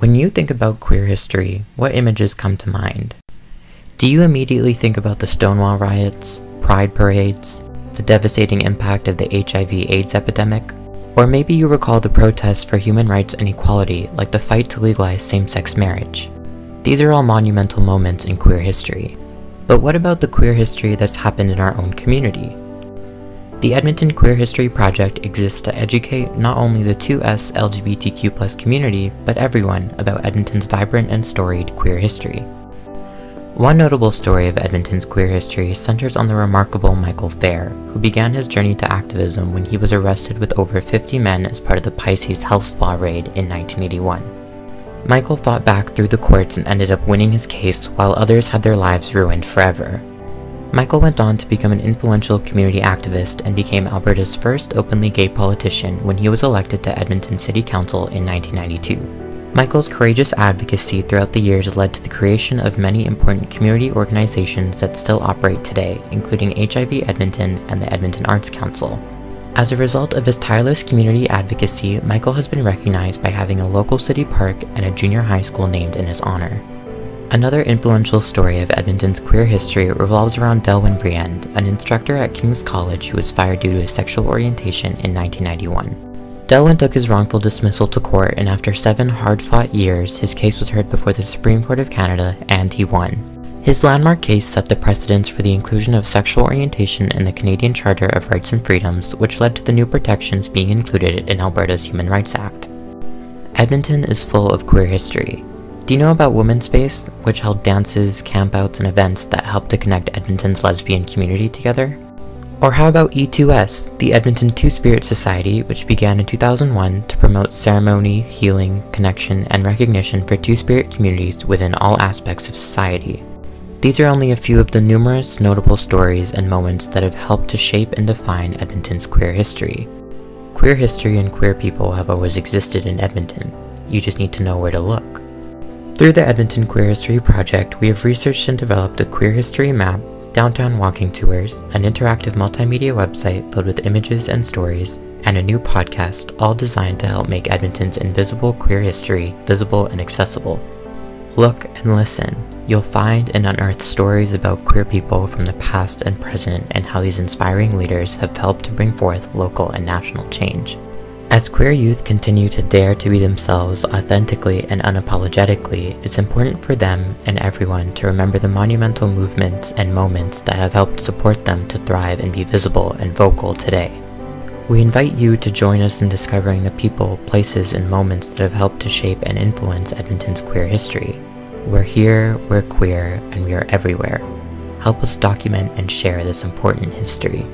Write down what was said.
When you think about queer history, what images come to mind? Do you immediately think about the Stonewall riots, pride parades, the devastating impact of the HIV AIDS epidemic? Or maybe you recall the protests for human rights and equality, like the fight to legalize same sex marriage. These are all monumental moments in queer history. But what about the queer history that's happened in our own community? The Edmonton Queer History Project exists to educate not only the 2S LGBTQ community, but everyone about Edmonton's vibrant and storied queer history. One notable story of Edmonton's queer history centers on the remarkable Michael Phair, who began his journey to activism when he was arrested with over 50 men as part of the Pisces Health Spa raid in 1981. Michael fought back through the courts and ended up winning his case while others had their lives ruined forever. Michael went on to become an influential community activist and became Alberta's first openly gay politician when he was elected to Edmonton City Council in 1992. Michael's courageous advocacy throughout the years led to the creation of many important community organizations that still operate today, including HIV Edmonton and the Edmonton Arts Council. As a result of his tireless community advocacy, Michael has been recognized by having a local city park and a junior high school named in his honor. Another influential story of Edmonton's queer history revolves around Delwin Vriend, an instructor at King's College who was fired due to his sexual orientation in 1991. Delwyn took his wrongful dismissal to court, and after seven hard fought years, his case was heard before the Supreme Court of Canada, and he won. His landmark case set the precedence for the inclusion of sexual orientation in the Canadian Charter of Rights and Freedoms, which led to the new protections being included in Alberta's Human Rights Act. Edmonton is full of queer history. Do you know about Women's Space, which held dances, campouts, and events that helped to connect Edmonton's lesbian community together? Or how about E2S, the Edmonton Two Spirit Society, which began in 2001 to promote ceremony, healing, connection, and recognition for Two Spirit communities within all aspects of society? These are only a few of the numerous notable stories and moments that have helped to shape and define Edmonton's queer history. Queer history and queer people have always existed in Edmonton. You just need to know where to look. Through the Edmonton Queer History Project, we have researched and developed a queer history map, downtown walking tours, an interactive multimedia website filled with images and stories, and a new podcast, all designed to help make Edmonton's invisible queer history visible and accessible. Look and listen. You'll find and unearth stories about queer people from the past and present and how these inspiring leaders have helped to bring forth local and national change. As queer youth continue to dare to be themselves authentically and unapologetically, it's important for them and everyone to remember the monumental movements and moments that have helped support them to thrive and be visible and vocal today. We invite you to join us in discovering the people, places, and moments that have helped to shape and influence Edmonton's queer history. We're here, we're queer, and we are everywhere. Help us document and share this important history.